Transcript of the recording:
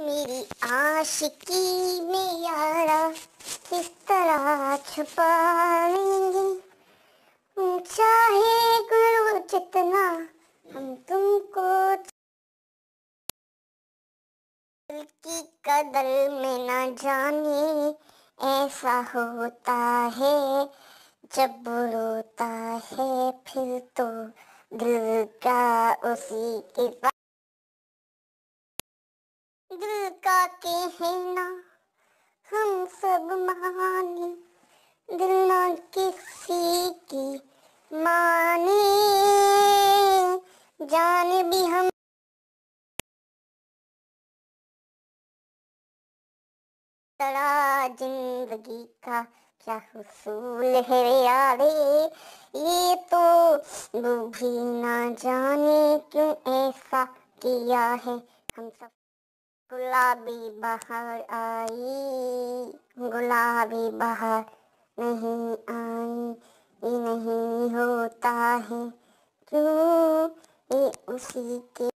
मेरी आशिकी में यारा किस तरह छुपाएँगे। चाहे गुरु जितना हम तुमको की कदर में ना जाने, ऐसा होता है, जब रोता है फिर तो दिल का उसी के दिल का कहना हम सब माने। दिल ना किसी की माने। जाने भी हम तरह ज़िंदगी का क्या हुसूल है यारे? ये तो वो भी ना जाने क्यों ऐसा किया है हम सब। गुलाबी बाहर आई, गुलाबी बाहर नहीं आई, ये नहीं होता है, क्यों ये उसी के